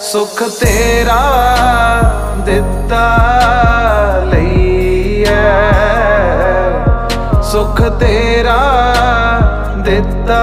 ਸੁਖ ਤੇਰਾ ਦਿੱਤਾ ਲਈਐ ਸੁਖ ਤੇਰਾ ਦਿੱਤਾ